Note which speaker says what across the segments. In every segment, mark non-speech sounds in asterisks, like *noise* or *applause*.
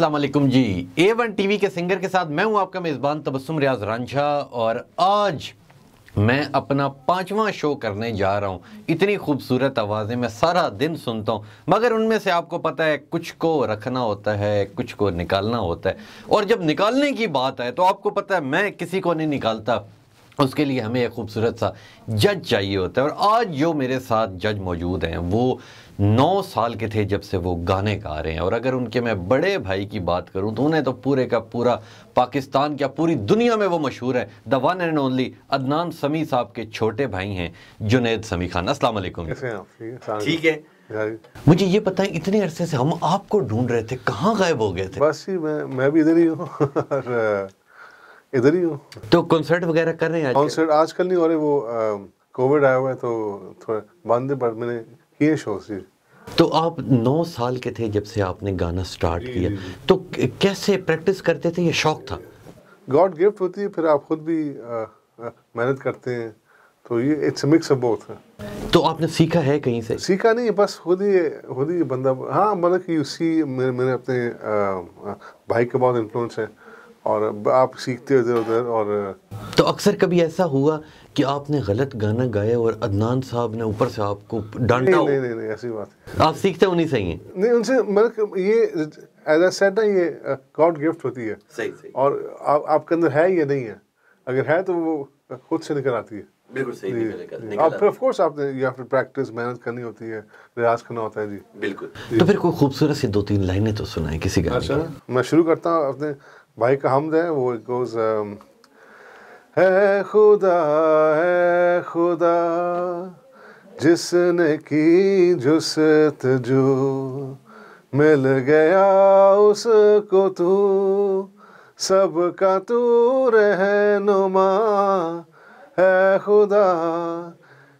Speaker 1: अस्सलाम वालेकुम जी। ए वन टीवी के सिंगर के साथ मैं हूँ आपका मेज़बान तबस्सुम रियाज रांझा और आज मैं अपना पांचवा शो करने जा रहा हूँ। इतनी खूबसूरत आवाज़ें मैं सारा दिन सुनता हूँ, मगर उनमें से आपको पता है, कुछ को रखना होता है, कुछ को निकालना होता है। और जब निकालने की बात है तो आपको पता है, मैं किसी को नहीं निकालता। उसके लिए हमें एक खूबसूरत सा जज चाहिए होता है। और आज जो मेरे साथ जज मौजूद हैं वो नौ साल के थे जब से वो गाने गा रहे हैं। और अगर उनके मैं बड़े भाई की बात करूँ तो उन्हें तो पूरे का पूरा पाकिस्तान क्या पूरी दुनिया में वो मशहूर है। The one and only Adnan Sami साहब के छोटे भाई हैं जुनेद समी खान। अस्सलाम वालेकुम। ठीक है? मुझे ये पता है इतने अरसे से हम आपको ढूंढ रहे थे कहाँ गायब हो गए थे?
Speaker 2: बस मैं मैं भी इधर ही हूँ। *laughs* और इधर ही हूँ।
Speaker 1: तो कॉन्सर्ट वगैरह कर रहे हैं
Speaker 2: कॉन्सर्ट आजकल नहीं हो रहे वो कोविड आया हुआ है तो थोड़ा बंद है पर मैंने किए शो जी
Speaker 1: तो आप नौ साल के थे जब से आपने गाना स्टार्ट किया। तो कैसे प्रैक्टिस करते थे? ये शौक था?
Speaker 2: गॉड गिफ्ट होती है फिर आप खुद भी मेहनत करते हैं तो ये इट्स मिक्स ऑफ़ बोथ
Speaker 1: तो आपने सीखा है कहीं से?
Speaker 2: सीखा नहीं बस खुद ही खुद ही बंदा हाँ मतलब कि उसी मेरे मेरे अपने आ, भाई के बहुत इन्फ्लुएंस है। और आप सीखते हो इधर उधर और
Speaker 1: तो अक्सर कभी ऐसा हुआ कि आपने गलत गाना गाया और अदनान साहब ने ऊपर से आपको डांटा
Speaker 2: नहीं, नहीं नहीं नहीं ऐसी बात
Speaker 1: आप सीखते उन्हीं से ही?
Speaker 2: नहीं उनसे मतलब ये एज आई सेड ना ये गॉड गिफ्ट होती है।
Speaker 1: सही सही।
Speaker 2: और आप आपके अंदर है या नहीं है? अगर है तो वो खुद से निकल आती है।
Speaker 1: बिल्कुल सही
Speaker 2: निकलेगा आप फिर ऑफ़ कोर्स आपने यू हैव टू प्रैक्टिस मेहनत करनी होती है रियाज करना होता है जी।
Speaker 1: बिल्कुल। तो फिर कोई खूबसूरत सी दो तीन लाइनें तो सुनाए किसी गाने
Speaker 2: अच्छा। मैं शुरू करता हूँ अपने भाई का हमद है वो इट गोज है खुदा है खुदा जिसने की जुसत जो मिल गया उसको तू सबका तू रहनुमा है खुदा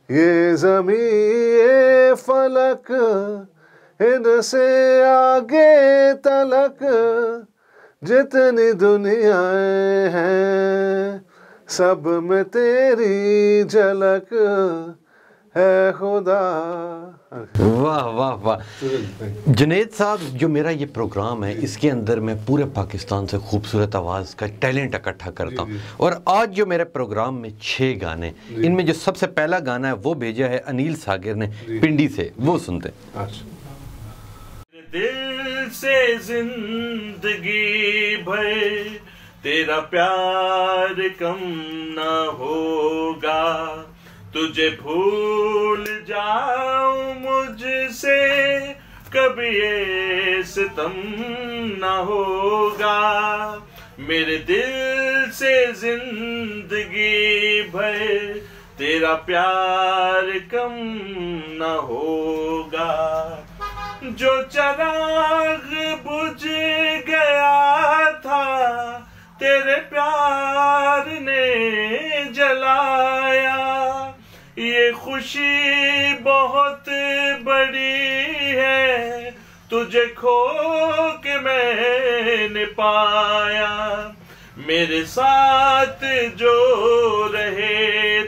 Speaker 2: ये जमी ये फलक इनसे आगे तलक जितनी दुनिया है सब में तेरी झलक है खुदा।
Speaker 1: वाह वाह वाह। जुनेद साहब जो मेरा ये प्रोग्राम है इसके अंदर मैं पूरे पाकिस्तान से खूबसूरत आवाज़ का टैलेंट इकट्ठा करता हूँ। और आज जो मेरे प्रोग्राम में छः गाने इनमें जो सबसे पहला गाना है वो भेजा है अनिल सागर ने पिंडी से। वो सुनते
Speaker 3: अच्छा। दिल से ज़िंदगी भर तेरा प्यार कम न होगा। तुझे भूल जाऊँ मुझसे, कभी ये सितम न होगा। मेरे दिल से ज़िंदगी भर तेरा प्यार कम न होगा। जो चराग बुझ गया था, तेरे प्यार ने जलाया। ये खुशी बहुत बड़ी है, तुझे खो के मैंने पाया। मेरे साथ जो रहे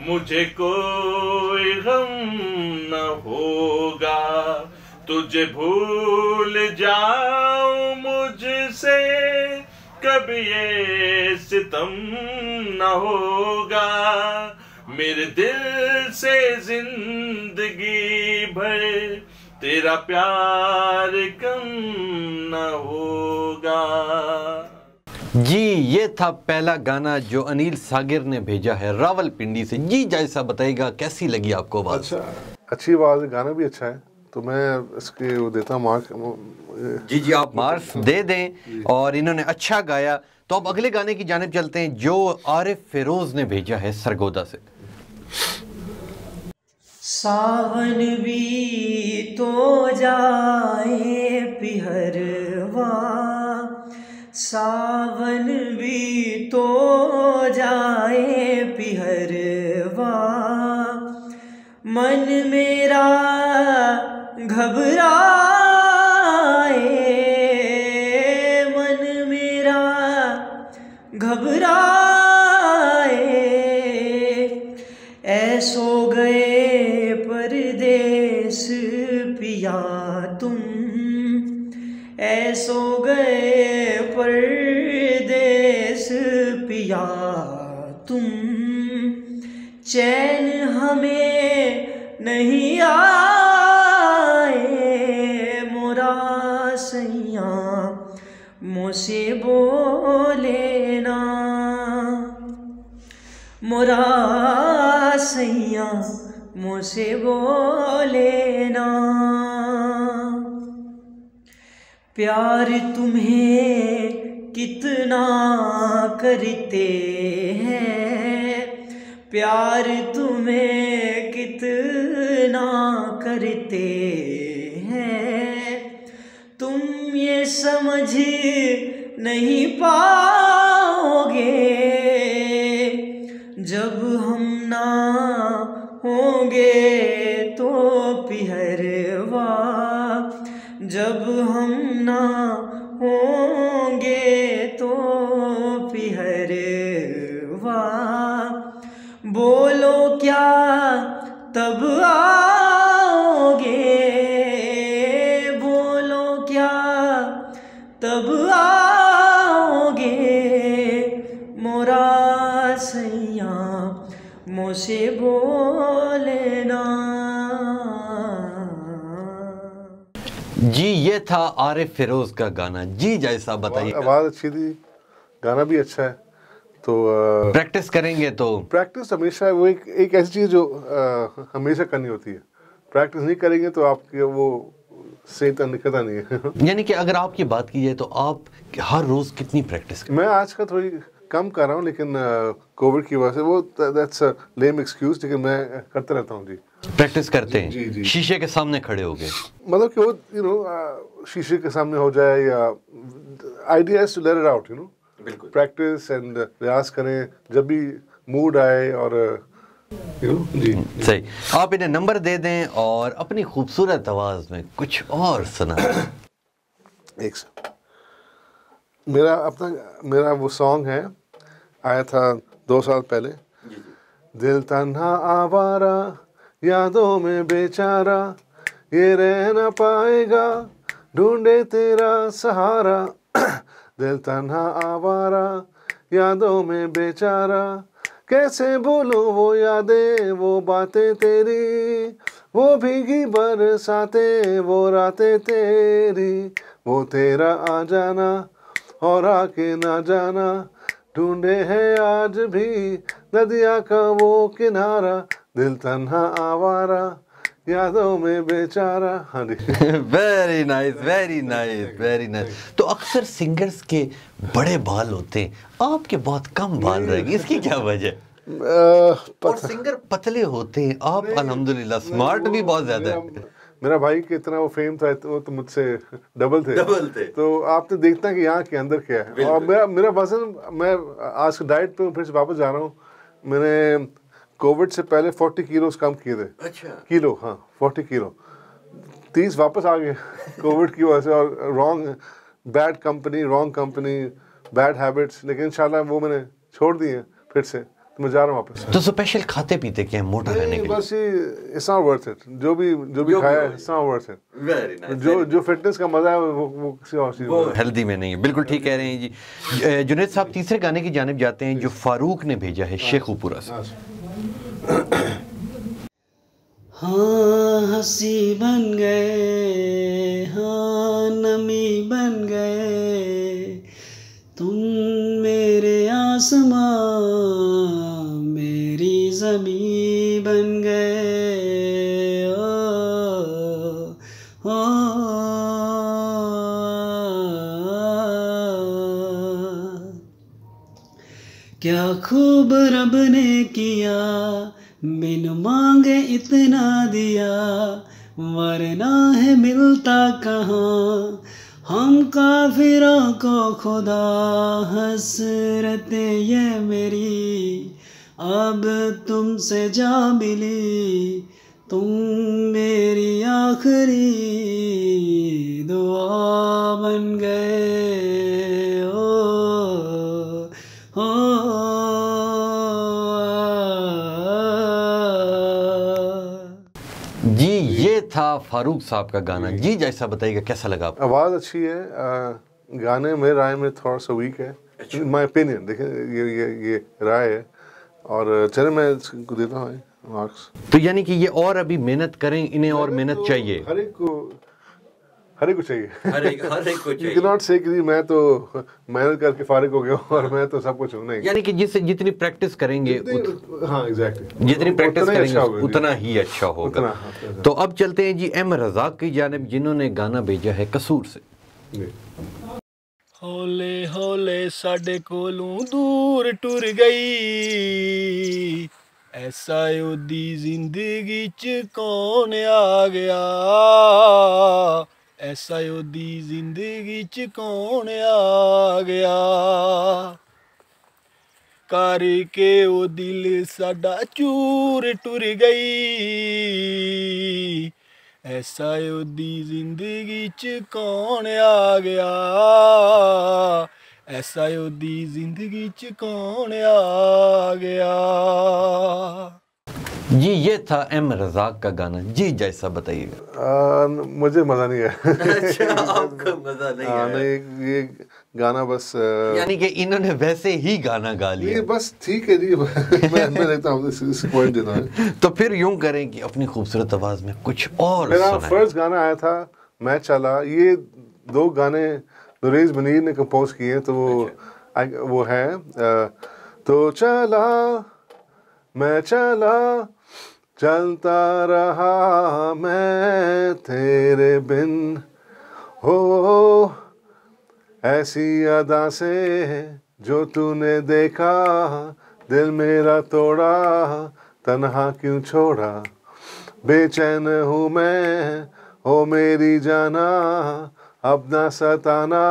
Speaker 3: मुझे कोई गम न होगा। तुझे भूल जाऊँ मुझसे, कभी ये सितम न होगा। मेरे दिल से ज़िंदगी भर तेरा प्यार कम न होगा।
Speaker 1: जी ये था पहला गाना जो अनिल सागिर ने भेजा है रावल पिंडी से। जी जैसा बताएगा कैसी लगी आपको आवाज़?
Speaker 2: अच्छा अच्छी आवाज़ गाना भी अच्छा है। तो मैं इसके वो देता मार्क।
Speaker 1: जी जी आप मार्क्स दे दें और इन्होंने अच्छा गाया। तो अब अगले गाने की जानब चलते हैं जो आरिफ फिरोज ने भेजा है सरगोदा से।
Speaker 4: सावन भी तो जाए पिहरवा सावन भी तो जाए पिहरवा मन मेरा घबराए चैन हमें नहीं आए, मोरा सैया मोसे बोले ना। मोरा सैया मोसे बोले ना। प्यार तुम्हें कितना करते हैं? प्यार तुम्हें कितना करते हैं? तुम ये समझ नहीं पाओगे। जब हम ना होंगे तो पिहरवा जब हम ना होंगे बोलो क्या तब आओगे? बोलो क्या तब आओगे? मोरा सैया मोसे बोलेना।
Speaker 1: जी ये था आरिफ फिरोज का गाना। जी जैसा बताइए।
Speaker 2: आवाज़ अच्छी थी। गाना भी अच्छा है। तो
Speaker 1: प्रैक्टिस करेंगे तो।
Speaker 2: प्रैक्टिस हमेशा वो एक एक ऐसी चीज़ जो अ, हमेशा करनी होती है। प्रैक्टिस नहीं करेंगे तो आपके वो सही तरह निकलता नहीं है। *laughs*
Speaker 1: यानी कि अगर आपकी बात की जाए तो आप हर रोज कितनी प्रैक्टिस
Speaker 2: मैं आज का थोड़ी कम कर रहा हूँ लेकिन कोविड की वजह से वो दैट्स लेम एक्सक्यूज लेकिन मैं करता रहता हूँ जी।
Speaker 1: प्रैक्टिस करते
Speaker 2: जी,
Speaker 1: हैं
Speaker 2: जी।
Speaker 1: शीशे के सामने खड़े हो गए।
Speaker 2: मतलब कि वो यू नो शीशे के सामने हो जाए या idea is to let it out you know
Speaker 3: बिल्कुल।
Speaker 2: प्रैक्टिस एंड रियाज करें जब भी मूड आए और यू नो जी।
Speaker 1: सही। आप इन्हें नंबर दे दें और अपनी खूबसूरत आवाज़ में कुछ और सुना
Speaker 2: एक मेरा अपना मेरा वो सॉन्ग है आया था दो साल पहले। दिल तन्हा आवारा यादों में बेचारा ये रह ना पाएगा ढूंढे तेरा सहारा। दिल तन्हा आवारा, यादों में बेचारा। कैसे बोलूँ वो यादें, वो बातें तेरी। वो भीगी बरसातें, वो रातें तेरी। वो तेरा आ जाना और आके ना जाना। ढूंढे हैं आज भी नदिया का वो किनारा। दिल तन्हा आवारा यादों में बेचारा।
Speaker 1: Very nice very nice very nice तो अक्सर सिंगर्स के बड़े बाल होते हैं आपके बहुत कम बाल रहेंगे इसकी क्या वजह? *laughs* और सिंगर पतले होते हैं आप अल्हम्दुलिल्लाह स्मार्ट भी बहुत ज़्यादा है।
Speaker 2: मेरा, मेरा भाई के इतना वो फेम था वो तो मुझसे डबल थे।
Speaker 3: डबल थे।
Speaker 2: तो आपने देखना कि यहाँ के अंदर क्या है। और मेरा मेरा वज़न मैं आज डाइट पे फिर से वापस जा रहा हूँ। मैंने कोविड से पहले फोर्टी किलो कम किए थे।
Speaker 3: अच्छा।
Speaker 2: किलो हाँ फोर्टी किलो। तीस वापस आ गए *laughs* कोविड की वजह से और wrong bad company wrong company bad habits लेकिन इंशाल्लाह वो मैंने छोड़ दिए फिर से तो मैं जा रहा हूँ वापस।
Speaker 1: तो स्पेशल खाते पीते क्या है मोटा रहने के लिए?
Speaker 2: बस ये इट्स नॉट वर्थ इट जो भी जो भी खाया
Speaker 3: है
Speaker 2: it's not worth it
Speaker 3: very nice
Speaker 2: जो जो फिटनेस का मज़ा है वो वो किसी और चीज़ में
Speaker 1: हेल्दी में नहीं है। बिल्कुल ठीक कह रहे हैं जी। जुनेद साहब तीसरे गाने की जानब जाते हैं जो फारूक ने भेजा है शेखुपुरा से। *coughs*
Speaker 4: हाँ हँसी बन गए। हाँ नमी बन गए। तुम मेरे आसमां मेरी जमी बन गए। ओ, ओ, क्या खूब रब ने किया बिन मांगे इतना दिया, वरना है मिलता कहाँ? हम काफिरों को खुदा हसरत ये मेरी, अब तुमसे जा मिली, तुम मेरी आखिरी दुआ बन गए।
Speaker 1: था फारूक साहब का गाना। जी। जैसा बताइएगा कैसा लगा आपको?
Speaker 2: आवाज़ अच्छी है। आ, गाने में राय में थोड़ा सा वीक है। माई ओपिनियन देखें ये ये ये राय है। और चले मैं इसको देता हूँ मार्क्स।
Speaker 1: तो यानी कि ये और अभी मेहनत करें इन्हें और मेहनत चाहिए।
Speaker 2: हर एक को हर एक को चाहिए
Speaker 1: हर एक हर एक को
Speaker 2: यू कैन नॉट से *laughs* कि जी मैं तो मेहनत करके फारिग हो गया हूँ और मैं तो सब कुछ हूँ नहीं
Speaker 1: यानी कि जिससे जितनी प्रैक्टिस करेंगे उत,
Speaker 2: जितनी- हाँ एग्जैक्टली
Speaker 1: जितनी प्रैक्टिस
Speaker 2: उतना ही
Speaker 1: करेंगे
Speaker 2: अच्छा होगा, जी।
Speaker 1: उतना ही अच्छा होगा
Speaker 2: उतना, हाँ,
Speaker 1: तो अब चलते हैं जी एम रजाक की जानब जिन्होंने गाना भेजा है कसूर से
Speaker 2: जी।
Speaker 5: ਹੌਲੇ ਹੌਲੇ ਸਾਡੇ ਕੋਲੋਂ ਦੂਰ ਟੁਰ ਗਈ ਐਸਾ ਉਹਦੀ ਜ਼ਿੰਦਗੀ ਚ ਕੌਣ ਆ ਗਿਆ ਐਸਾ ਉਹਦੀ ਜ਼ਿੰਦਗੀ ਚ ਕੌਣ ਆ ਗਿਆ? ਕਰਕੇ ਉਹ ਦਿਲ ਸਾਡਾ ਚੂਰ ਟੁਰ ਗਈ। ਐਸਾ ਉਹਦੀ ਜ਼ਿੰਦਗੀ ਚ ਕੌਣ ਆ ਗਿਆ? ਐਸਾ ਉਹਦੀ ਜ਼ਿੰਦਗੀ ਚ ਕੌਣ ਆ ਗਿਆ?
Speaker 1: जी ये था एम रजाक का गाना। जी जैसा बताइएगा
Speaker 2: मुझे मज़ा नहीं है
Speaker 1: अच्छा आपको मज़ा नहीं
Speaker 2: हाँ,
Speaker 1: आया।
Speaker 2: नहीं ये गाना बस
Speaker 1: यानी कि इन्होंने वैसे ही गाना गा लिया।
Speaker 2: ये बस ठीक है जी *laughs* मैं मैं देखता हूँ पॉइंट देना है।
Speaker 1: तो फिर यूँ करें कि अपनी खूबसूरत आवाज़ में कुछ और
Speaker 2: मेरा फ़र्स्ट गाना आया था मैं चला। ये दो गाने नरेज मनीर ने कंपोज किए तो वो I- वो है तो चला मैं चला चलता रहा मैं तेरे बिन। हो, ऐसी अदा से जो तूने देखा, दिल मेरा तोड़ा, तनहा क्यों छोड़ा? बेचैन हूँ मैं, हो मेरी जाना, अब ना सताना,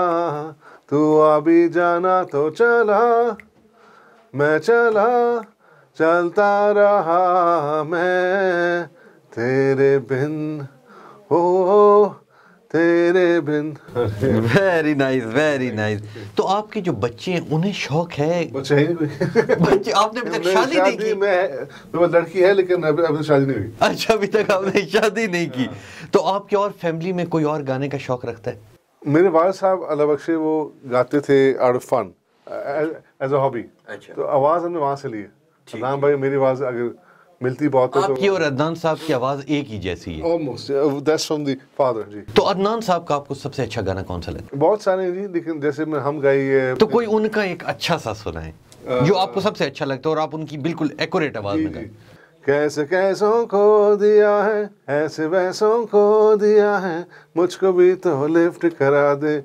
Speaker 2: तू अभी जाना तो चला, मैं चला। चलता रहा मैं। तेरे बिन हो तेरे बिन।
Speaker 1: वेरी नाइस वेरी नाइस तो आपके जो बच्चे हैं उन्हें शौक है?
Speaker 2: बच्चा ही नहीं
Speaker 1: बच्चे आपने अभी तक शादी नहीं की?
Speaker 2: में मेरी लड़की है लेकिन अभी अभी शादी नहीं हुई।
Speaker 1: अच्छा अभी तक आपने शादी नहीं की। तो आपके और फैमिली में कोई और गाने का शौक रखता है?
Speaker 2: मेरे वाल साहब अल्लाह बख्शे वो गाते थे out fun as a hobby.
Speaker 1: अच्छा।
Speaker 2: तो आवाज़ हमने वहाँ से ली है। अदनान भाई मेरी आवाज़ अगर मिलती बहुत है
Speaker 1: आपकी
Speaker 2: तो
Speaker 1: और अदनान साहब की आवाज़ एक ही जैसी है।
Speaker 2: Almost that's from the father जी।
Speaker 1: तो अदनान साहब का आपको सबसे अच्छा गाना कौन सा लगा
Speaker 2: बहुत सारे जी लेकिन जैसे मैं हम गाइए
Speaker 1: तो कोई उनका एक अच्छा सा सुनाए जो आपको सबसे अच्छा लगता है और आप उनकी बिल्कुल एक्यूरेट आवाज़ में गाएँ।
Speaker 2: कैसे कैसों को दिया है ऐसे वैसों को दिया है मुझको भी तो लिफ्ट करा दे।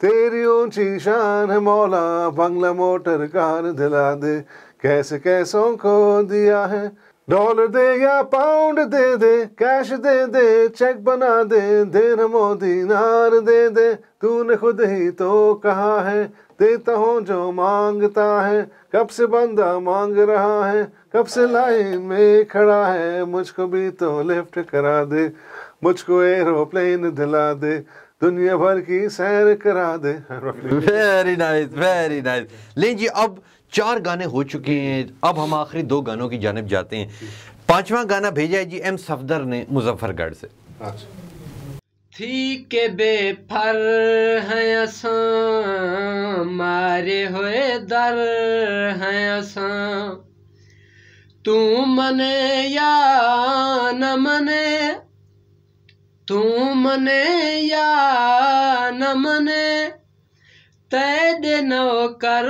Speaker 2: तेरी ऊँची शान है मौला बंगला मोटर कार दिला दे। कैसे कैसों को दिया है? डॉलर दे या पाउंड दे दे कैश दे दे चेक बना दे, देना मोदी नार दे दे। तूने खुद ही तो कहा है, देता हूँ जो माँगता है। कब से बंदा मांग रहा है, कब से लाइन में खड़ा है। मुझको भी तो लिफ्ट करा दे, मुझको एरोप्लेन दिला दे। दुनिया भर की सैर करा दे।
Speaker 1: वेरी नाइस वेरी नाइस ले जी अब चार गाने हो चुके हैं। अब हम आखिरी दो गानों की जानब जाते हैं। पांचवा गाना भेजा है जी एम सफदर ने मुजफ्फरगढ़ से।
Speaker 6: थी के बेफर हैं असां मारे हुए दर हैं असां तू मने या न मने तू मने या न मने तेरे नौकर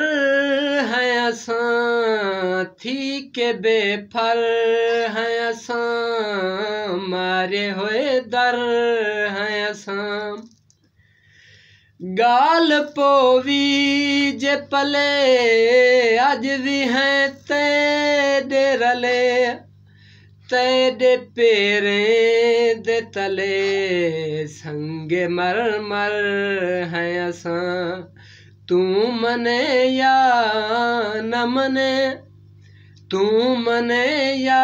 Speaker 6: हैं असां थी के बेफर हैं असां मारे होए दर हैं असां गाल पोवी जे पले अज भी हैं तेरे रले तेरे पेरें दे तले संगे मर मर हैं असां। तू मने या न मने तू मने या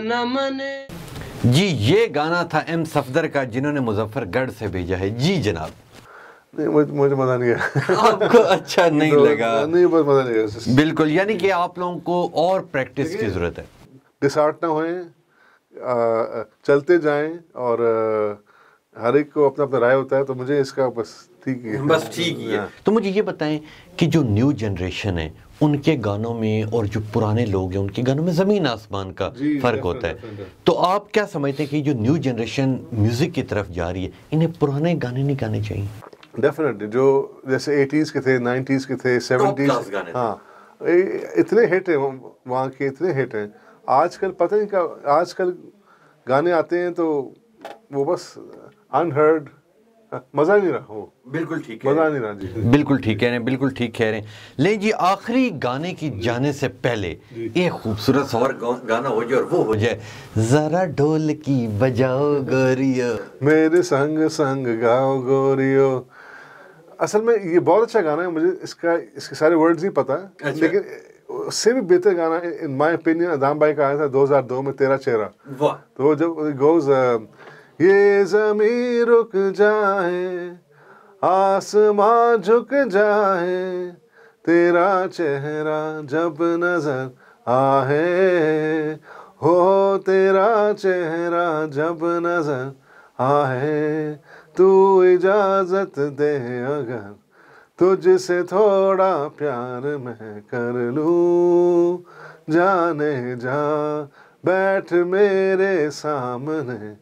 Speaker 6: न मने।
Speaker 1: जी ये गाना था एम सफदर का जिन्होंने मुजफ्फरगढ़ से भेजा है। जी जनाब।
Speaker 2: नहीं मुझे मुझे मज़ा नहीं आया
Speaker 1: आपको अच्छा *laughs* नहीं
Speaker 2: तो-
Speaker 1: लगा।
Speaker 2: नहीं बहुत मज़ा नहीं आया
Speaker 1: बिल्कुल यानी कि आप लोगों को और प्रैक्टिस की ज़रूरत है।
Speaker 2: डिसहार्ट ना होए चलते जाएँ और हर एक को अपना अपना राय होता है तो मुझे इसका बस ठीक है
Speaker 1: बस ठीक ही है
Speaker 2: हाँ।
Speaker 1: तो मुझे ये बताएँ कि जो न्यू जनरेशन है उनके गानों में और जो पुराने लोग हैं उनके गानों में ज़मीन आसमान का फ़र्क होता है. तो आप क्या समझते हैं कि जो न्यू जनरेशन म्यूज़िक की तरफ़ जा रही है इन्हें पुराने गाने नहीं गाने चाहिए
Speaker 2: डेफिनेटली जो जैसे 80s के थे 90s के थे 70s
Speaker 1: class गाने थे।
Speaker 2: हाँ इतने हिट हैं वहाँ- वहाँ के इतने हिट हैं आजकल पता नहीं क्या आजकल गाने आते हैं तो वो बस अनहर्ड मज़ा नहीं रहा वो
Speaker 1: बिल्कुल ठीक
Speaker 2: मज़ा नहीं रहा जी।
Speaker 1: बिल्कुल ठीक कह रहे हैं बिल्कुल ठीक कह रहे हैं। लेकिन जी आखिरी गाने की जाने से पहले एक खूबसूरत सा और गाना हो जाए और वो हो जाए। जरा ढोल की बजाओ गोरियो।
Speaker 2: मेरे संग संग गाओ गोरियो। असल में ये बहुत अच्छा गाना है मुझे इसका इसके सारे वर्ड्स नहीं पता
Speaker 1: अच्छा।
Speaker 2: लेकिन उससे भी बेहतर गाना इन माय ओपिनियन अदाम भाई का आया था 2002 में तेरा चेहरा। तो वो जब गोज ये ज़मीन रुक जाए आसमां झुक जाए तेरा चेहरा जब नज़र आए हो तेरा चेहरा जब नज़र आए तू इजाज़त दे अगर तुझसे थोड़ा प्यार मैं कर लूँ। जाने जा, बैठ मेरे सामने,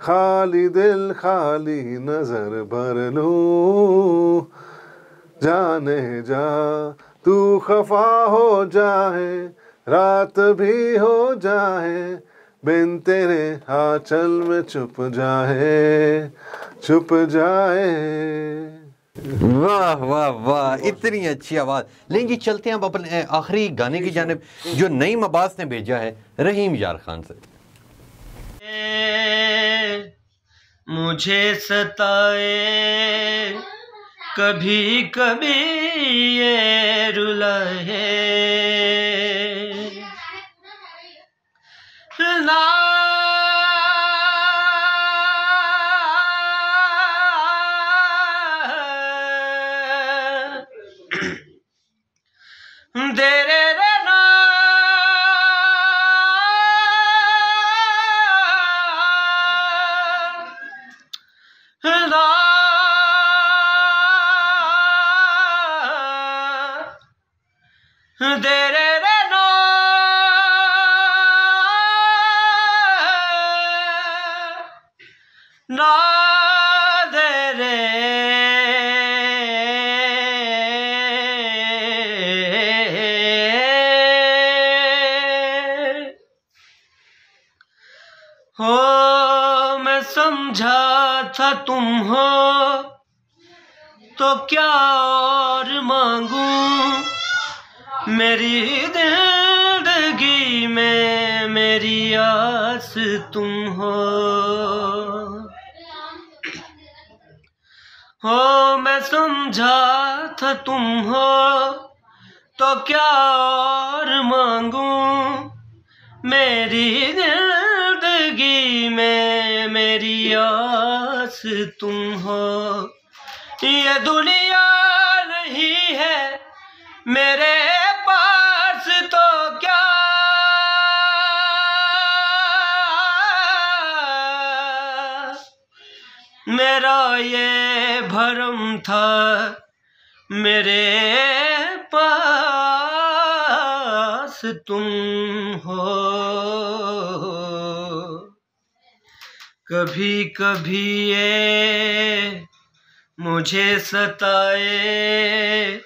Speaker 2: खाली दिल, खाली नज़र भर लूँ। जाने जा, तू खफा हो जाए, रात भी हो जाए, बिन तेरे आंचल में छुप जाए छुप जाए।
Speaker 1: वाह वाह वाह इतनी अच्छी आवाज़। लेकिन जी चलते हैं अब अपने आखिरी गाने की जानब जो। नईम अब्बास ने भेजा है रहीम यार खान से।
Speaker 7: मुझे सताए कभी कभी ये रुलाए। ना दे रे रे में मेरी आस तुम हो। हो, मैं समझा था तुम हो। तो क्या और मांगू? मेरी ज़िंदगी में मेरी आस तुम हो। ये दुनिया नहीं है, मेरे मेरा ये भरम था मेरे पास तुम हो। कभी कभी ये मुझे सताए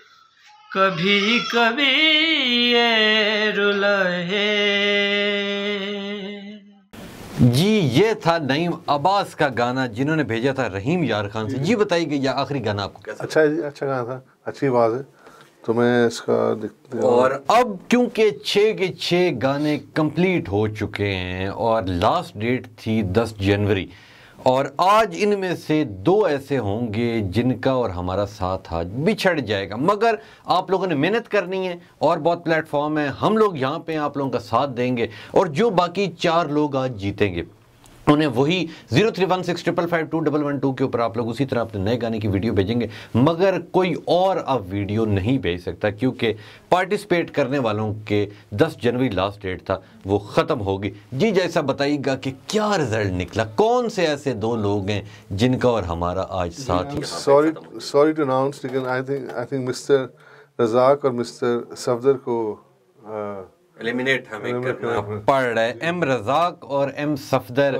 Speaker 7: कभी कभी ये रुलाए।
Speaker 1: ये था नईम अब्बास का गाना जिन्होंने भेजा था रहीम यार खान से। जी। बताइए कि यह आखिरी गाना आपको कैसा
Speaker 2: अच्छा है जी, अच्छा गाना था। अच्छी आवाज़ है। तो मैं इसका देखते
Speaker 1: और अब क्योंकि छः के छः गाने कंप्लीट हो चुके हैं और लास्ट डेट थी 10 जनवरी और आज इनमें से दो ऐसे होंगे जिनका और हमारा साथ आज बिछड़ जाएगा। मगर आप लोगों ने मेहनत करनी है और बहुत प्लेटफॉर्म है। हम लोग यहाँ पे आप लोगों का साथ देंगे और जो बाकी चार लोग आज जीतेंगे। उन्हें वही zero three one six triple five two double one two के ऊपर आप लोग उसी तरह अपने नए गाने की वीडियो भेजेंगे। मगर कोई और अब वीडियो नहीं भेज सकता क्योंकि पार्टिसिपेट करने वालों के 10 जनवरी लास्ट डेट था वो ख़त्म होगी। जी जैसा बताइएगा कि क्या रिज़ल्ट निकला? कौन से ऐसे दो लोग हैं जिनका और हमारा आज साथ
Speaker 2: सॉरी सॉरी टू अनाउंस लेकिन I think I think mister Razzaq और मिस्टर सफदर को uh,
Speaker 1: एलिमिनेट हमें करना। पड़ रहा है। एम रजाक और एम सफदर।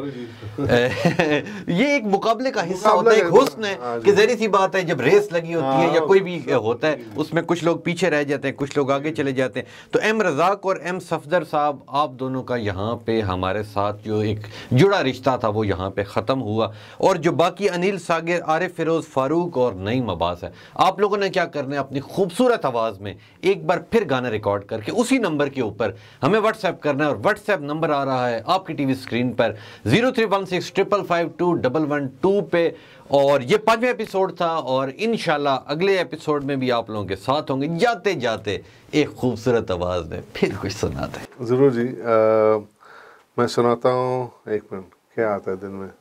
Speaker 1: *laughs* ये एक मुकाबले का हिस्सा होता है एक हुस्न है
Speaker 2: हाँ
Speaker 1: कि
Speaker 2: जी।
Speaker 1: जहरी सी बात है जब रेस लगी होती है या
Speaker 2: हाँ।
Speaker 1: कोई भी होता है उसमें कुछ लोग पीछे रह जाते हैं कुछ लोग आगे चले जाते हैं। तो एम रजाक और एम सफदर साहब आप दोनों का यहाँ पे हमारे साथ जो एक जुड़ा रिश्ता था वो यहाँ पे ख़त्म हुआ। और जो बाकी अनिल सागिर आरिफ फिरोज फारूक और नईम अब्बास है आप लोगों ने क्या करना है अपनी खूबसूरत आवाज़ में एक बार फिर गाना रिकॉर्ड करके उसी नंबर के ऊपर हमें व्हाट्सएप करना है और व्हाट्सएप नंबर आ रहा है आपकी टीवी स्क्रीन पर। Zero three one six triple five two double one two पे। और ये पांचवा एपिसोड था और इन अगले एपिसोड में भी आप लोगों के साथ होंगे। जाते जाते एक खूबसूरत आवाज़ में फिर कुछ सुनाते
Speaker 2: ज़रूर जी अ, मैं सुनाता हूँ। एक मिनट क्या आता है दिन में? अ,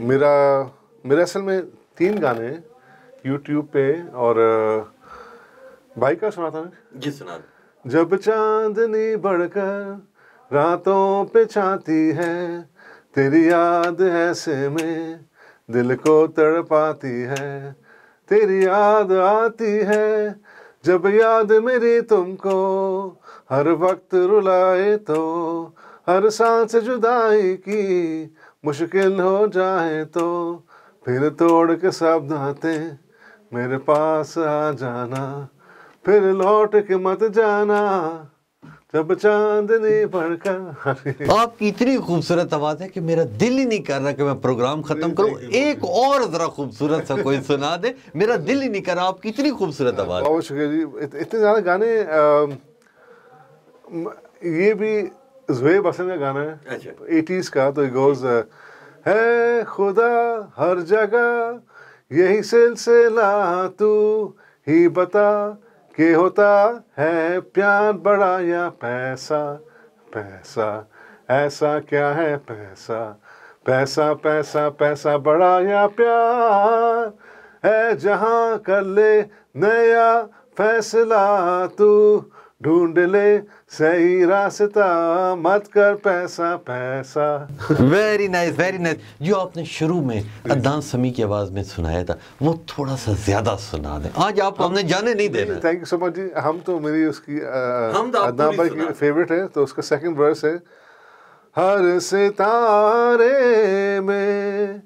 Speaker 2: मेरा मेरा असल में तीन गाने यूट्यूब पे और भाई का सुनाता हूँ।
Speaker 1: जी सुना
Speaker 2: जब चांदनी बढ़कर रातों पे छाती है, तेरी याद ऐसे में दिल को तड़पाती है। तेरी याद आती है, जब याद मेरी तुमको, हर वक्त रुलाए तो हर सांस जुदाई की, मुश्किल हो जाए तो फिर तोड़ के सब नाते मेरे पास आ जाना। फिर लौट के मत जाना जब चांदनी बढ़कर
Speaker 1: आपकी इतनी खूबसूरत आवाज़ है कि मेरा दिल ही नहीं कर रहा कि मैं प्रोग्राम ख़त्म करूँ। एक और ज़रा खूबसूरत सा कोई सुना दे। मेरा दिल ही नहीं कर रहा आपकी इतनी खूबसूरत आवाज़।
Speaker 2: बहुत शुक्रिया जी। इत, इतने ज़्यादा गाने म- ये भी जुएब हसन का गाना है।
Speaker 1: अच्छा।
Speaker 2: एटीज का तो गोज है खुदा हर जगह यही सिलसिला तू ही बता के होता है प्यार बड़ा या पैसा? पैसा, ऐसा क्या है पैसा? पैसा पैसा पैसा बड़ा या प्यार? है जहाँ कर ले नया फैसला तू। ढूंढ ले सही रास्ता मत कर पैसा पैसा।
Speaker 1: वेरी नाइस वेरी नाइस जो आपने शुरू में अदान समी की आवाज़ में सुनाया था वो थोड़ा सा ज़्यादा सुना दें। आज आपको हमने जाने नहीं देना।
Speaker 2: थैंक यू सो मच जी। हम तो मेरी उसकी
Speaker 1: हम तो आप
Speaker 2: भाई की फेवरेट है तो उसका सेकंड वर्स है हर सितारे में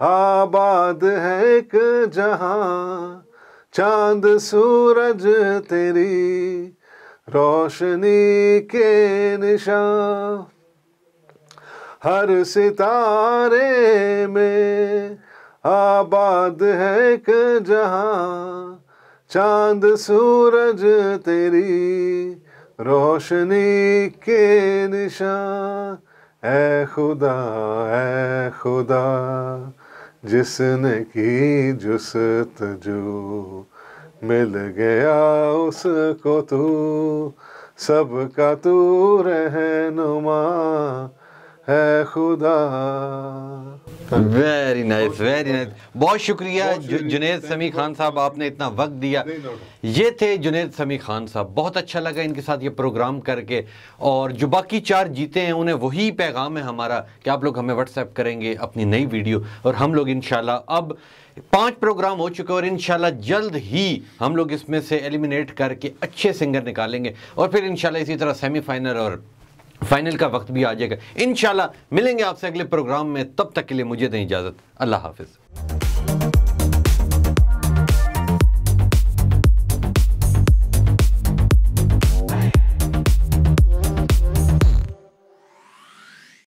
Speaker 2: आबाद है एक जहाँ चाँद सूरज तेरी रोशनी के निशान, हर सितारे में आबाद है एक जहाँ, चाँद सूरज तेरी रोशनी के निशान। ऐ खुदा ऐ खुदा, जिसने की जुस्तजू मिल गया उसको तू सबका तू रहनुमा। है खुदा।
Speaker 1: वेरी नाइस वेरी नाइस बहुत शुक्रिया जु- जुनेद समी खान साहब आपने इतना वक्त दिया। ये थे जुनेद समी खान साहब। बहुत अच्छा लगा इनके साथ ये प्रोग्राम करके। और जो बाकी चार जीते हैं उन्हें वही पैगाम है हमारा कि आप लोग हमें व्हाट्सएप करेंगे अपनी नई वीडियो। और हम लोग इन अब पाँच प्रोग्राम हो चुके और इंशाल्लाह जल्द ही हम लोग इसमें से एलिमिनेट करके अच्छे सिंगर निकालेंगे। और फिर इंशाल्लाह इसी तरह सेमीफाइनल और फाइनल का वक्त भी आ जाएगा। इंशाल्लाह मिलेंगे आपसे अगले प्रोग्राम में। तब तक के लिए मुझे दें इजाज़त। अल्लाह हाफिज़।